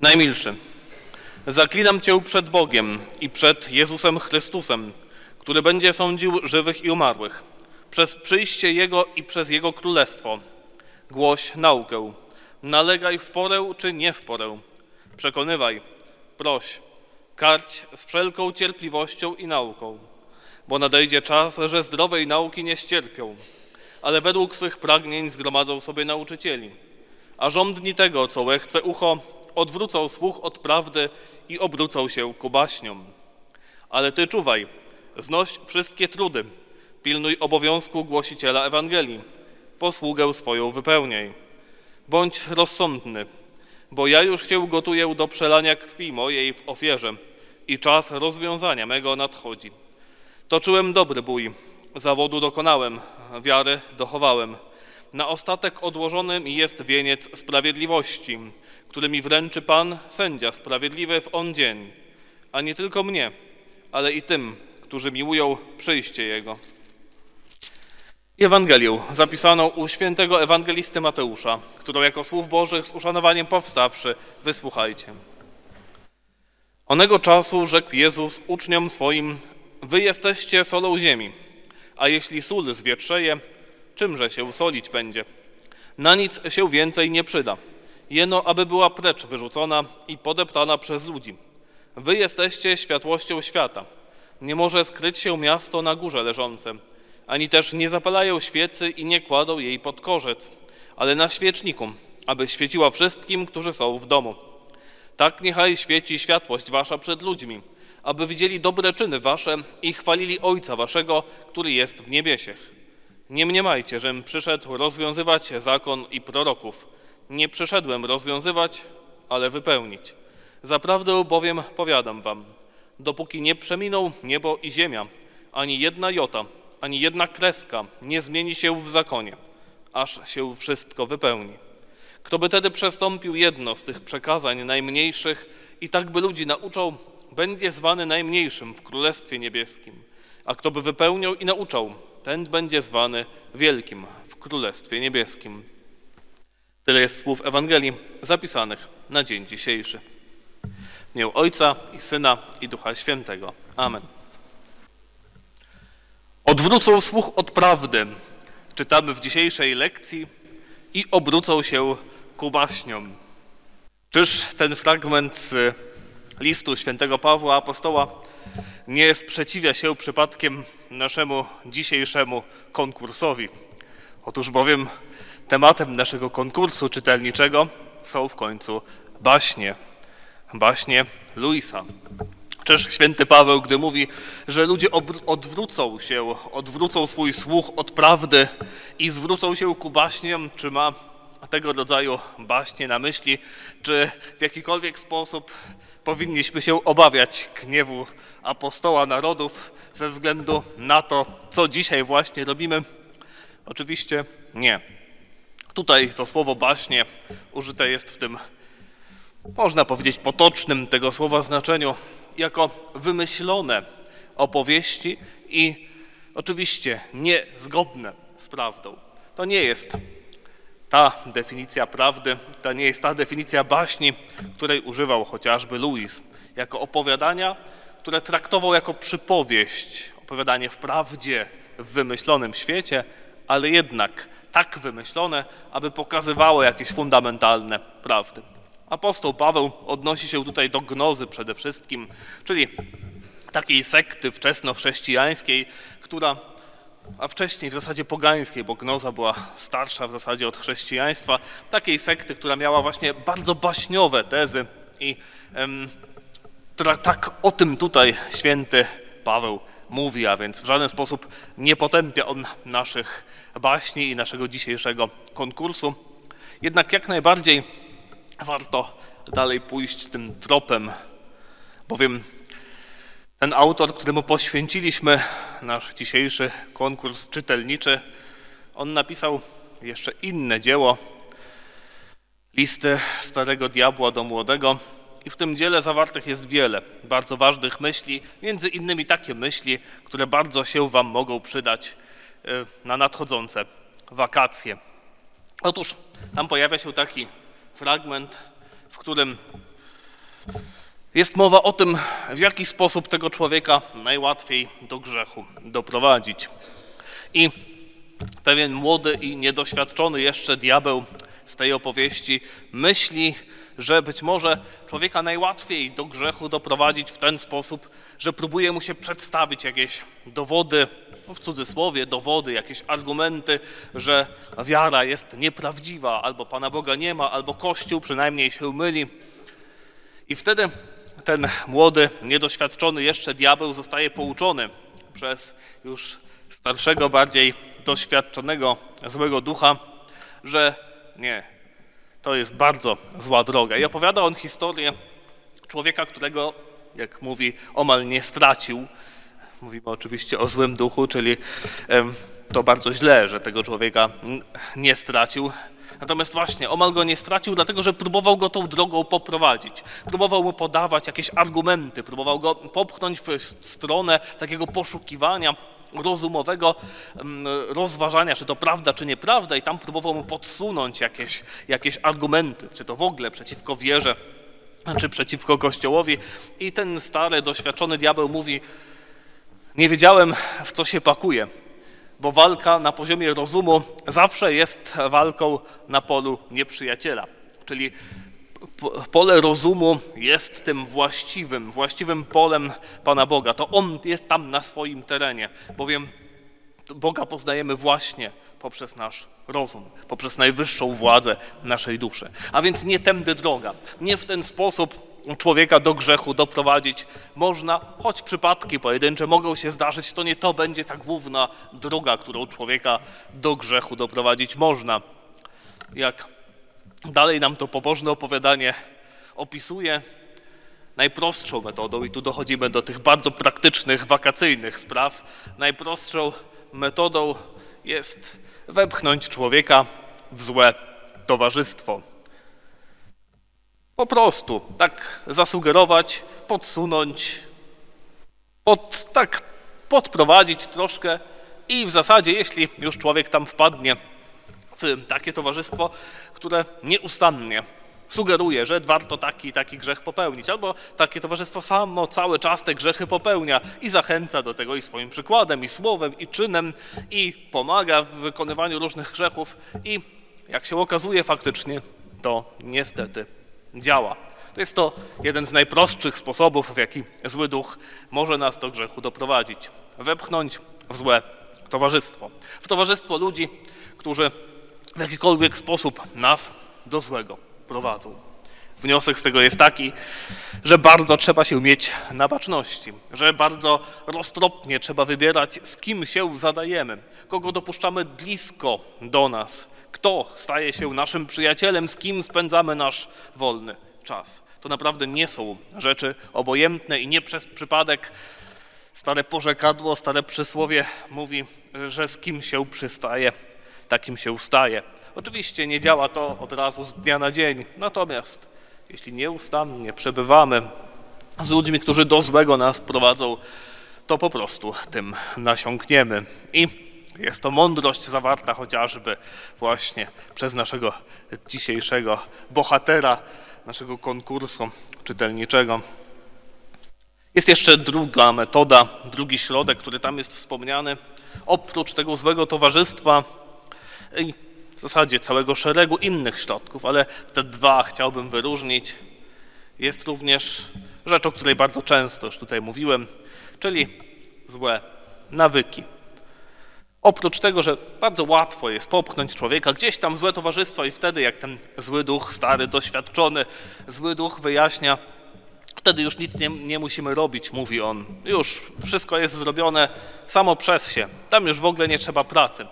Najmilszy, zaklinam Cię przed Bogiem i przed Jezusem Chrystusem, który będzie sądził żywych i umarłych, przez przyjście Jego i przez Jego królestwo. Głoś naukę, nalegaj w porę czy nie w porę, przekonywaj, proś, karć z wszelką cierpliwością i nauką, bo nadejdzie czas, że zdrowej nauki nie ścierpią, ale według swych pragnień zgromadzą sobie nauczycieli, a żądni tego, co łechce ucho, odwrócą słuch od prawdy i obrócą się ku baśniom. Ale ty czuwaj, znoś wszystkie trudy, pilnuj obowiązku głosiciela Ewangelii, posługę swoją wypełniaj. Bądź rozsądny, bo ja już się gotuję do przelania krwi mojej w ofierze i czas rozwiązania mego nadchodzi. Toczyłem dobry bój, zawodu dokonałem, wiary dochowałem. Na ostatek odłożony mi jest wieniec sprawiedliwości, który mi wręczy Pan, sędzia sprawiedliwy w on dzień, a nie tylko mnie, ale i tym, którzy miłują przyjście Jego. Ewangelię zapisaną u świętego ewangelisty Mateusza, którą jako słów Bożych z uszanowaniem powstawszy wysłuchajcie. Onego czasu rzekł Jezus uczniom swoim, wy jesteście solą ziemi, a jeśli sól zwietrzeje, czymże się solić będzie? Na nic się więcej nie przyda, jeno aby była precz wyrzucona i podeptana przez ludzi. Wy jesteście światłością świata. Nie może skryć się miasto na górze leżące, ani też nie zapalają świecy i nie kładą jej pod korzec, ale na świeczniku, aby świeciła wszystkim, którzy są w domu. Tak niechaj świeci światłość wasza przed ludźmi, aby widzieli dobre czyny wasze i chwalili Ojca waszego, który jest w niebiesiech. Nie mniemajcie, żem przyszedł rozwiązywać zakon i proroków. Nie przyszedłem rozwiązywać, ale wypełnić. Zaprawdę bowiem powiadam wam, dopóki nie przeminą niebo i ziemia, ani jedna jota, ani jedna kreska nie zmieni się w zakonie, aż się wszystko wypełni. Kto by tedy przestąpił jedno z tych przekazań najmniejszych i tak by ludzi nauczał, będzie zwany najmniejszym w Królestwie Niebieskim. A kto by wypełniał i nauczał, ten będzie zwany wielkim w Królestwie Niebieskim. Tyle jest słów Ewangelii zapisanych na dzień dzisiejszy. W imię Ojca i Syna i Ducha Świętego. Amen. Odwrócą słuch od prawdy, czytamy w dzisiejszej lekcji, i obrócą się ku baśniom. Czyż ten fragment z listu świętego Pawła Apostoła nie sprzeciwia się przypadkiem naszemu dzisiejszemu konkursowi? Otóż bowiem tematem naszego konkursu czytelniczego są w końcu baśnie. Baśnie Luisa. Czyż święty Paweł, gdy mówi, że ludzie odwrócą się, odwrócą swój słuch od prawdy i zwrócą się ku baśniom, czy ma tego rodzaju baśnie na myśli, czy w jakikolwiek sposób powinniśmy się obawiać gniewu apostoła narodów ze względu na to, co dzisiaj właśnie robimy? Oczywiście nie. Tutaj to słowo baśnie użyte jest w tym, można powiedzieć, potocznym tego słowa znaczeniu jako wymyślone opowieści i oczywiście niezgodne z prawdą. To nie jest ta definicja prawdy, to nie jest ta definicja baśni, której używał chociażby Louis, jako opowiadania, które traktował jako przypowieść, opowiadanie w prawdzie w wymyślonym świecie, ale jednak tak wymyślone, aby pokazywało jakieś fundamentalne prawdy. Apostoł Paweł odnosi się tutaj do gnozy przede wszystkim, czyli takiej sekty wczesnochrześcijańskiej, która, a wcześniej w zasadzie pogańskiej, bo gnoza była starsza w zasadzie od chrześcijaństwa, takiej sekty, która miała właśnie bardzo baśniowe tezy i em, tak o tym tutaj święty Paweł mówi, a więc w żaden sposób nie potępia on naszych baśni i naszego dzisiejszego konkursu. Jednak jak najbardziej warto dalej pójść tym tropem, bowiem ten autor, któremu poświęciliśmy nasz dzisiejszy konkurs czytelniczy, on napisał jeszcze inne dzieło, listy Starego Diabła do Młodego i w tym dziele zawartych jest wiele bardzo ważnych myśli, między innymi takie myśli, które bardzo się Wam mogą przydać na nadchodzące wakacje. Otóż tam pojawia się taki fragment, w którym jest mowa o tym, w jaki sposób tego człowieka najłatwiej do grzechu doprowadzić. I pewien młody i niedoświadczony jeszcze diabeł z tej opowieści myśli, że być może człowieka najłatwiej do grzechu doprowadzić w ten sposób, że próbuje mu się przedstawić jakieś dowody, no w cudzysłowie dowody, jakieś argumenty, że wiara jest nieprawdziwa, albo Pana Boga nie ma, albo Kościół przynajmniej się myli. I wtedy ten młody, niedoświadczony jeszcze diabeł zostaje pouczony przez już starszego, bardziej doświadczonego złego ducha, że nie, to jest bardzo zła droga. I opowiada on historię człowieka, którego, jak mówi, omal nie stracił. Mówimy oczywiście o złym duchu, czyli to bardzo źle, że tego człowieka nie stracił. Natomiast właśnie omal go nie stracił, dlatego że próbował go tą drogą poprowadzić. Próbował mu podawać jakieś argumenty, próbował go popchnąć w stronę takiego poszukiwania rozumowego rozważania, czy to prawda, czy nieprawda, i tam próbował mu podsunąć jakieś, jakieś argumenty, czy to w ogóle przeciwko wierze, czy przeciwko Kościołowi. I ten stary, doświadczony diabeł mówi: Nie wiedziałem, w co się pakuje, bo walka na poziomie rozumu zawsze jest walką na polu nieprzyjaciela. Czyli pole rozumu jest tym właściwym, właściwym polem Pana Boga. To On jest tam na swoim terenie, bowiem Boga poznajemy właśnie poprzez nasz rozum, poprzez najwyższą władzę naszej duszy. A więc nie tędy droga. Nie w ten sposób człowieka do grzechu doprowadzić można, choć przypadki pojedyncze mogą się zdarzyć, to nie to będzie ta główna droga, którą człowieka do grzechu doprowadzić można. Jak Dalej nam to pobożne opowiadanie opisuje najprostszą metodą, i tu dochodzimy do tych bardzo praktycznych, wakacyjnych spraw. Najprostszą metodą jest wepchnąć człowieka w złe towarzystwo. Po prostu tak zasugerować, podsunąć, pod, tak podprowadzić troszkę i w zasadzie, jeśli już człowiek tam wpadnie, w takie towarzystwo, które nieustannie sugeruje, że warto taki i taki grzech popełnić, albo takie towarzystwo samo cały czas te grzechy popełnia i zachęca do tego i swoim przykładem, i słowem, i czynem, i pomaga w wykonywaniu różnych grzechów i jak się okazuje faktycznie, to niestety działa. To jest to jeden z najprostszych sposobów, w jaki zły duch może nas do grzechu doprowadzić. Wepchnąć w złe towarzystwo. W towarzystwo ludzi, którzy w jakikolwiek sposób nas do złego prowadzą. Wniosek z tego jest taki, że bardzo trzeba się mieć na baczności, że bardzo roztropnie trzeba wybierać, z kim się zadajemy, kogo dopuszczamy blisko do nas, kto staje się naszym przyjacielem, z kim spędzamy nasz wolny czas. To naprawdę nie są rzeczy obojętne i nie przez przypadek stare porzekadło, stare przysłowie mówi, że z kim się przystaje, takim się ustaje. Oczywiście nie działa to od razu z dnia na dzień, natomiast jeśli nieustannie przebywamy z ludźmi, którzy do złego nas prowadzą, to po prostu tym nasiąkniemy. I jest to mądrość zawarta chociażby właśnie przez naszego dzisiejszego bohatera, naszego konkursu czytelniczego. Jest jeszcze druga metoda, drugi środek, który tam jest wspomniany. Oprócz tego złego towarzystwa, w zasadzie całego szeregu innych środków, ale te dwa chciałbym wyróżnić. Jest również rzecz, o której bardzo często już tutaj mówiłem, czyli złe nawyki. Oprócz tego, że bardzo łatwo jest popchnąć człowieka gdzieś tam w złe towarzystwo i wtedy jak ten zły duch, stary, doświadczony, zły duch wyjaśnia, wtedy już nic nie, nie musimy robić, mówi on. Już wszystko jest zrobione samo przez się. Tam już w ogóle nie trzeba pracy.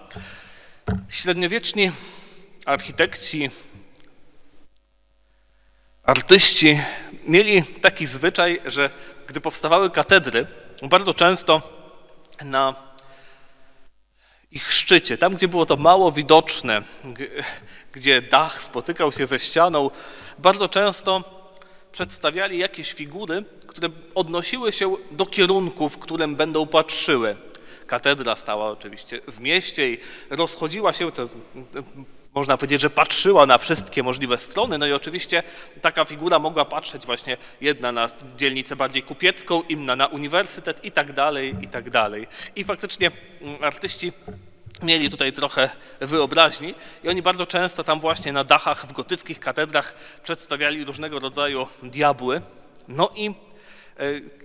Średniowieczni architekci, artyści mieli taki zwyczaj, że gdy powstawały katedry, bardzo często na ich szczycie, tam gdzie było to mało widoczne, gdzie dach spotykał się ze ścianą, bardzo często przedstawiali jakieś figury, które odnosiły się do kierunku, w którym będą patrzyły. Katedra stała oczywiście w mieście i rozchodziła się, te można powiedzieć, że patrzyła na wszystkie możliwe strony. No i oczywiście taka figura mogła patrzeć właśnie jedna na dzielnicę bardziej kupiecką, inna na uniwersytet i tak dalej, i tak dalej. I faktycznie mm, artyści mieli tutaj trochę wyobraźni i oni bardzo często tam właśnie na dachach w gotyckich katedrach przedstawiali różnego rodzaju diabły. No i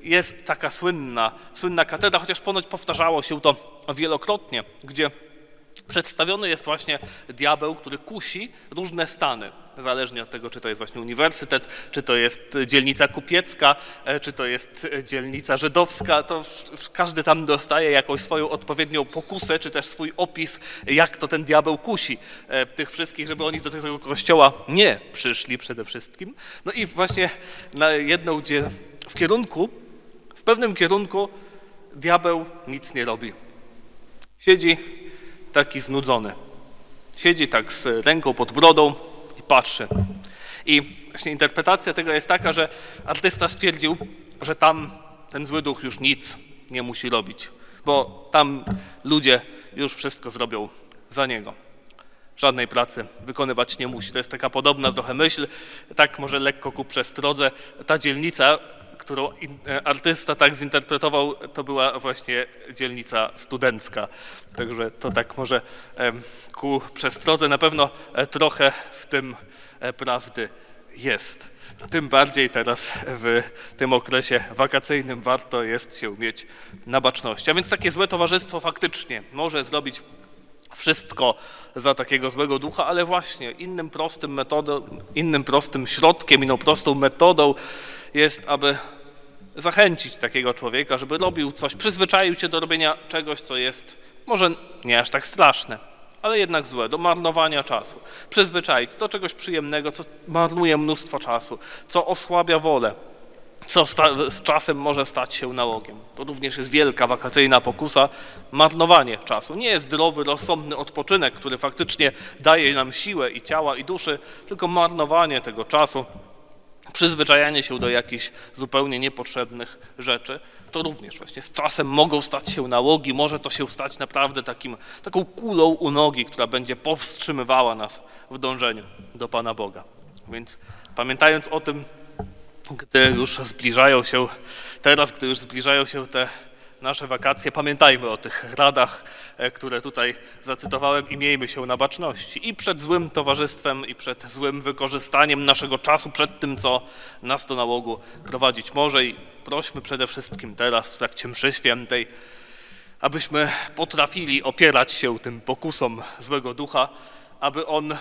jest taka słynna, słynna katedra, chociaż ponoć powtarzało się to wielokrotnie, gdzie Przedstawiony jest właśnie diabeł, który kusi różne stany, zależnie od tego, czy to jest właśnie uniwersytet, czy to jest dzielnica kupiecka, e, czy to jest dzielnica żydowska, to każdy tam dostaje jakąś swoją odpowiednią pokusę, czy też swój opis, jak to ten diabeł kusi e, tych wszystkich, żeby oni do tego kościoła nie przyszli przede wszystkim. No i właśnie na jedną, gdzie w kierunku, w pewnym kierunku diabeł nic nie robi. Siedzi taki znudzony. Siedzi tak z ręką pod brodą i patrzy. I właśnie interpretacja tego jest taka, że artysta stwierdził, że tam ten zły duch już nic nie musi robić, bo tam ludzie już wszystko zrobią za niego. Żadnej pracy wykonywać nie musi. To jest taka podobna trochę myśl, tak może lekko ku przestrodze. Ta dzielnica którą e, artysta tak zinterpretował, to była właśnie dzielnica studencka. Także to tak może ku przestrodze na pewno e, trochę w tym e, prawdy jest. Tym bardziej teraz w tym okresie wakacyjnym warto jest się mieć na baczności. A więc takie złe towarzystwo faktycznie może zrobić wszystko za takiego złego ducha, ale właśnie innym prostym metodą, innym prostym środkiem, inną prostą metodą jest, aby zachęcić takiego człowieka, żeby robił coś, przyzwyczaił się do robienia czegoś, co jest może nie aż tak straszne, ale jednak złe, do marnowania czasu. Przyzwyczaić do czegoś przyjemnego, co marnuje mnóstwo czasu, co osłabia wolę, co z czasem może stać się nałogiem. To również jest wielka wakacyjna pokusa, marnowanie czasu. Nie jest zdrowy, rozsądny odpoczynek, który faktycznie daje nam siłę i ciała i duszy, tylko marnowanie tego czasu, przyzwyczajanie się do jakichś zupełnie niepotrzebnych rzeczy, to również właśnie z czasem mogą stać się nałogi, może to się stać naprawdę takim, taką kulą u nogi, która będzie powstrzymywała nas w dążeniu do Pana Boga. Więc pamiętając o tym, gdy już zbliżają się, teraz, gdy już zbliżają się te nasze wakacje, pamiętajmy o tych radach, e, które tutaj zacytowałem i miejmy się na baczności. I przed złym towarzystwem, i przed złym wykorzystaniem naszego czasu, przed tym, co nas do nałogu prowadzić może. I prośmy przede wszystkim teraz w trakcie mszy świętej, abyśmy potrafili opierać się tym pokusom złego ducha, aby on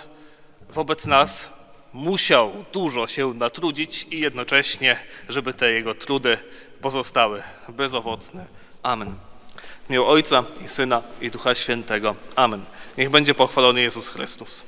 wobec nas musiał dużo się natrudzić i jednocześnie, żeby te jego trudy pozostały bezowocne. Amen. W imię Ojca i Syna i Ducha Świętego. Amen. Niech będzie pochwalony Jezus Chrystus.